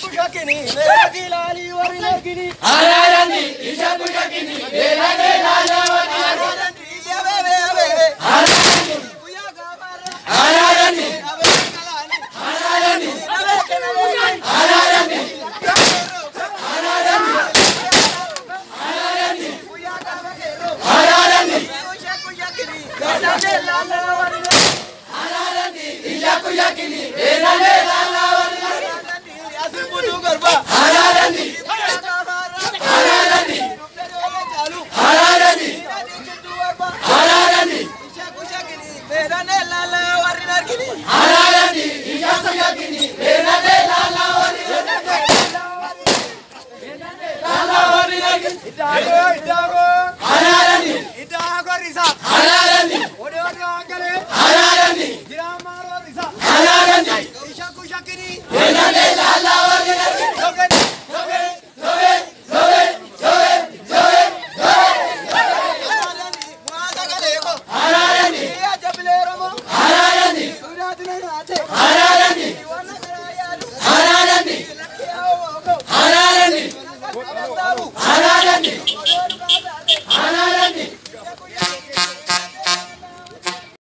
ಪುಷಕಿನಿ ವೇದಿ ಲಾಲಿ ವರಿಲಗಿನಿ ಆನಂದಿ ಇಷ ಪುಷಕಿನಿ ವೇಲಗೆ ಲಾಲವತಿ ಆನಂದಿ ಯವೆ ವೆ ವೆ ವೆ ಆನಂದಿ ಪುಯ ಗಾವರ ಆನಂದಿ ಅವೆ ಕಲಾನಿ ಆನಂದಿ ಅವೆ ಕಲಾನಿ ಆನಂದಿ ಆನಂದಿ ಪುಯ ಗಾವರ ಆನಂದಿ ಪುಷಕಿನಿ ವೇಲಗೆ ಲಾಲವತಿ సఖ్యని ఆరాలని నిజ సఖ్యని వేదనే లాలవని లాలవని ఇదాగో ఇదాగో ఆరాలని ఇదాగో రిసాత్ はい。